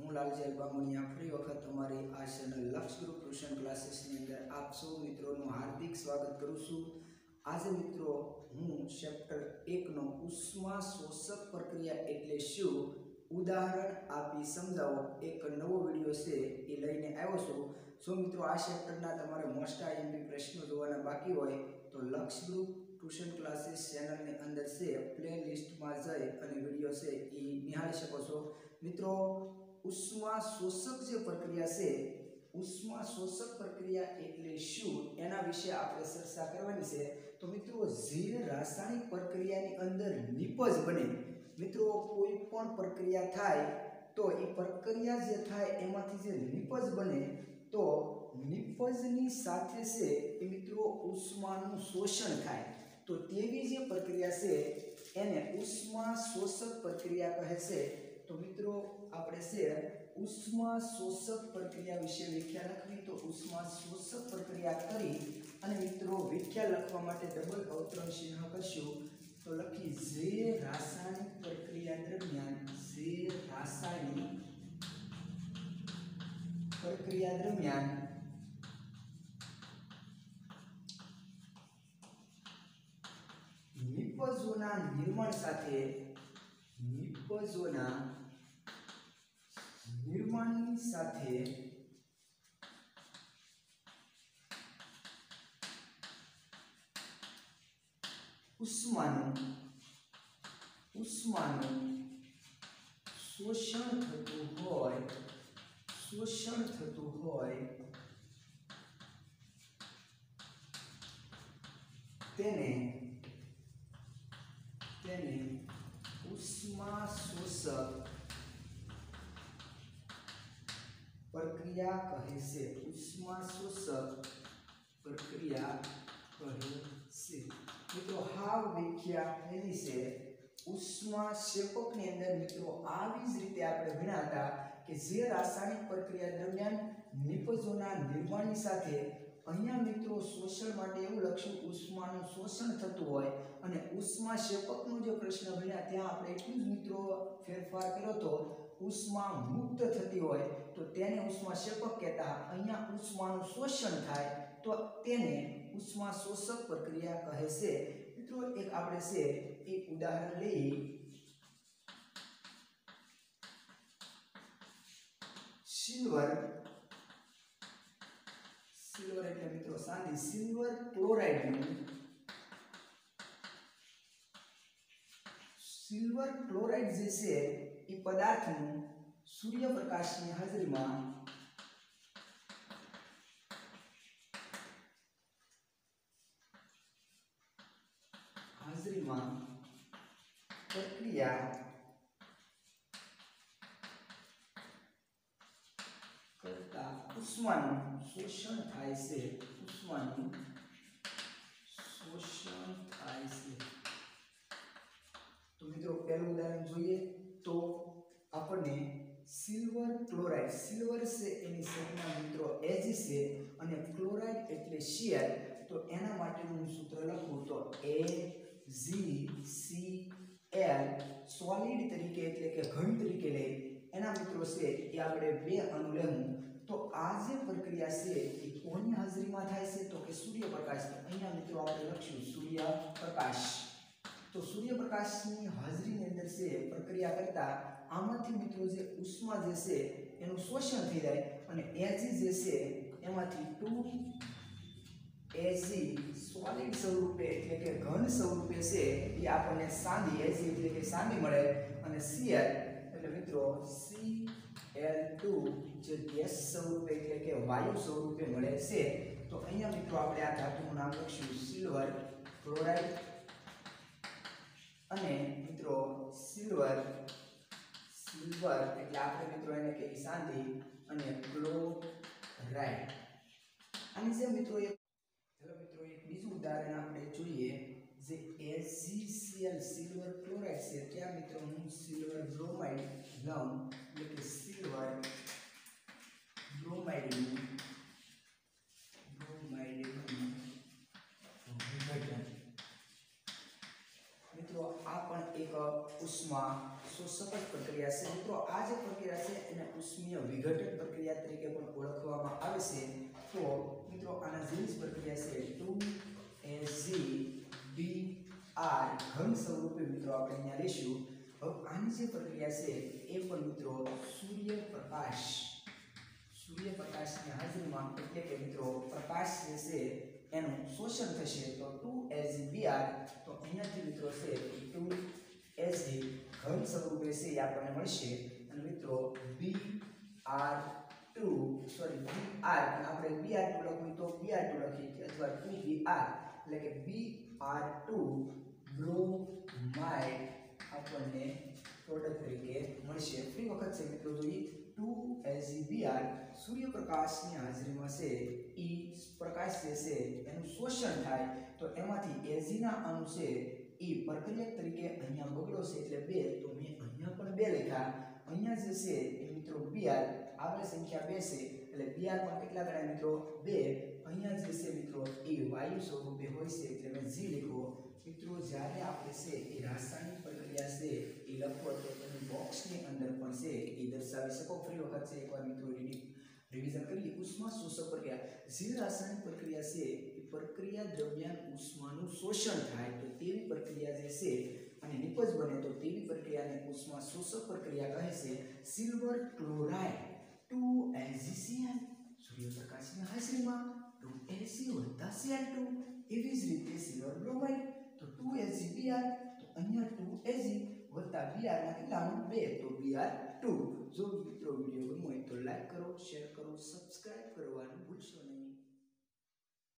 હું લાલજી બામણિયા ફરી વખત તમારી આ ચેનલ લક્ષ ગ્રુપ ટ્યુશન ક્લાસીસની અંદર આપ સૌ મિત્રોનું હાર્દિક સ્વાગત કરું છું. આજે મિત્રો હું ચેપ્ટર એકનો ઉષ્મા શોષક પ્રક્રિયા એટલે શું? ઉદાહરણ આપી સમજાવો. એક નવો વીડિયો છે, એ લઈને આવ્યો છું. શું મિત્રો આ ચેપ્ટરના તમારે મોસ્ટ આઈએમપી પ્રશ્નો જોવાના બાકી હોય, તો લક્ષ ગ્રુપ ટ્યુશન ક્લાસીસ ચેનલની અંદર છે પ્લે લિસ્ટમાં જઈ અને વીડિયો છે, એ નિહાળી શકો છો. મિત્રો ઉષ્મા શોષક જે પ્રક્રિયા છે ઉષ્મા શોષક પ્રક્રિયા એટલે શું? એના વિશે આપણે ચર્ચા કરવાની છે. તો મિત્રો જે રાસાયણિક પ્રક્રિયાની અંદર નિપજ બને. મિત્રો, કોઈ પણ પ્રક્રિયા થાય, તો એ પ્રક્રિયા જે થાય એમાંથી જે નિપજ બને, તો નિપજની સાથે છે એ મિત્રો ઉષ્માનું શોષણ થાય. તો તેવી જે પ્રક્રિયા છે, એને ઉષ્મા શોષક પ્રક્રિયા કહે છે. તો મિત્રો, આપણે છે ઉષ્મા શોષક પ્રક્રિયા વિશે વ્યાખ્યા લખવી તો ઉષ્મા શોષક પ્રક્રિયા કરી અને મિત્રો, વ્યાખ્યા લખવા માટે ડબલ અવતરણ ચિહ્ન કરશું. તો લખી જે રાસાયણિક પ્રક્રિયા દરમિયાન જે રાસાયણિક પ્રક્રિયા દરમિયાન નિપજોના નિર્માણ સાથે નિપજોના નિર્માણની સાથે ઉષ્માનું ઉષ્માનું શોષણ થતું હોય શોષણ થતું હોય તેને તેને ઉષ્મા શોષક પ્રક્રિયા કહે છે. ઉષ્મા શોષક પ્રક્રિયા કહે છે. મિત્રો, હાવ વ્યાખ્યા એની છે. ઉષ્મા શેપકની અંદર મિત્રો, આવી જ રીતે આપણે ભણ્યા હતા કે જે રાસાયણિક પ્રક્રિયા દરમિયાન નિપજોના નિર્માણની સાથે અહીંયા મિત્રો શોષણ માટે એવું લખ્યું ઉષ્માનું શોષણ થતું હોય અને ઉષ્મા શેપકનો જે પ્રશ્ન ભણ્યા ત્યાં આપણે એટલું જ મિત્રો ફેરફાર કર્યો તો ઉષ્મા મુક્ત થતી હોય, તો તેને ઉષ્મા શેપક કહેતા, અહીંયા ઉષ્માનું શોષણ થાય તો તેને ઉષ્મા શોષક પ્રક્રિયા કહે છે. મિત્રો, એક આપણે છે, એ ઉદાહરણ લઈ સિલ્વર એટલે મિત્રો ચાંદી સિલ્વર ક્લોરાઇડનું સિલ્વર ક્લોરાઇડ જે છે એ પદાર્થનું સૂર્યપ્રકાશની હાજરીમાં હાજરીમાં પ્રક્રિયા કરતા ઉષ્માનું શોષણ થાય છે ઉષ્માનું શોષણ થાય છે તો મિત્રો, પહેલું ઉદાહરણ જોઈએ તો આપણને સિલ્વર ક્લોરાઇડ સિલ્વર છે એની સંજ્ઞા મિત્રો એજ છે અને ક્લોરાઇડ એટલે શિયર તો એના માટેનું સૂત્ર લખું તો A G C L solid તરીકે એટલે કે ઘન તરીકે લઈ એના મિત્રો છે એ આપણે બે અણુ તો આ જે પ્રક્રિયા છે એ કોની હાજરીમાં થાય છે તો કે સૂર્યપ્રકાશ અહીંયા મિત્રો આપણે લખશું સૂર્યપ્રકાશ તો સૂર્યપ્રકાશની હાજરીની અંદર છે પ્રક્રિયા કરતા આમાંથી મિત્રો જે ઉષ્મા જે છે એનું શોષણ થઈ જાય અને એજી જે છે એમાંથી ટુ એસી સોલિડ સ્વરૂપે એટલે કે ઘન સ્વરૂપે છે એ આપણને સાંદી એસી એટલે કે સાંદી મળે અને સીએલ એટલે મિત્રો સી એલ જે ગેસ સ્વરૂપે એટલે કે વાયુ સ્વરૂપે મળે છે, તો અહીંયા મિત્રો આપણે આ ધાતુનું નામ લખશું સિલ્વર ક્લોરાઇડ. અને મિત્રો સિલ્વર સિલ્વર એટલે આપણે મિત્રો એને કહીએ સાંદી અને ક્લોરાઇડ. આની જે મિત્રો એક, ચલો મિત્રો એક બીજું ઉદાહરણ આપણે જોઈએ, જે એઝીસીએલ સિલ્વર ક્લોરાઇડ છે ત્યાં મિત્રો હું સિલ્વર બ્રોમાઇડ લઉં એટલે કે સિલ્વર બ્રોમાઇડનું બ્રોમાઇડનું વિઘટન મિત્રો આ પણ એક ઉષ્મા શોષક પ્રક્રિયા છે મિત્રો આ જે પ્રક્રિયા છે એને ઉષ્મીય વિઘટન પ્રક્રિયા તરીકે પણ ઓળખવામાં આવે છે. તો મિત્રો આના જેવી પ્રક્રિયા છે આર ઘન સ્વરૂપે મિત્રો આપણે અહીંયા લઈશું. હવે આની જે પ્રક્રિયા છે, એ પણ મિત્રો સૂર્યપ્રકાશ. સૂર્યપ્રકાશની હાજરીમાં એટલે કે મિત્રો પ્રકાશ જે છે, એનું શોષણ થશે તો ટુ એઝ બીઆર તો અહીંયાથી મિત્રો છે, ટુ એઝ ઘન સ્વરૂપે છે એ આપણને મળશે. અને મિત્રો B R two sorry B R. આપણે બી આર ટુ લખવું તો બી આર ટુ લખીએ અથવા ટુ બી આર. એટલે કે બી આર ટુ બ્રોમાઇડ આપણને પ્રોડક્ટ તરીકે મળશે. ફરી વખત છે મિત્રો જોઈએ ટુ એઝીબીઆર સૂર્યપ્રકાશની હાજરીમાં છે. ઈ પ્રકાશ જે છે એનું શોષણ થાય, તો એમાંથી એઝીના અણુ છે ઈ પ્રક્રિયક તરીકે અહીંયા બગડો છે. એટલે બે, તો મેં અહીંયા પણ બે લખ્યા. અહીંયા જે છે એ મિત્રો બીઆર આગળ સંખ્યા બે છે. એટલે બીઆરમાં કેટલા ગણાય મિત્રો? બે. અહીંયા જે છે મિત્રો, એ વાયુ સ્વરૂપે હોય છે, એટલે મેં જી લખ્યો. મિત્રો, જ્યારે આપણે છે એ રાસાયણિક પ્રક્રિયા છે, એ લખો તો તમે બોક્સની અંદર પણ છે, એ દર્શાવી શકો. ફરી વખત છે, એકવાર મિત્રો રીડિંગ રિવિઝન કરીએ ઉષ્મા શોષક પ્રક્રિયા. જે રાસાયણિક પ્રક્રિયા છે, એ પ્રક્રિયા દરમિયાન ઉષ્માનું શોષણ થાય તો તેવી પ્રક્રિયા જે છે અને નિપજ બને તો તેવી પ્રક્રિયાને ઉષ્મા શોષક પ્રક્રિયા કહે છે. સિલ્વર ક્લોરાઇડ ટુ એઝીસીએલ સૂર્યપ્રકાશની હાજરીમાં ટુ એસી વત્તા સીએલ ટુ એવી જ રીતે સિલ્વર બ્રોમાઇડ તો ટુ એસી બીઆર તો અહીંયા ટુ એસી વત્તા બીઆર ના કેટલાનું બે તો બીઆર ટુ જો મિત્રો વીડિયો ગમ્યો હોય તો લાઈક કરો શેર કરો સબસ્ક્રાઇબ કરવાનું ભૂલશો નહીં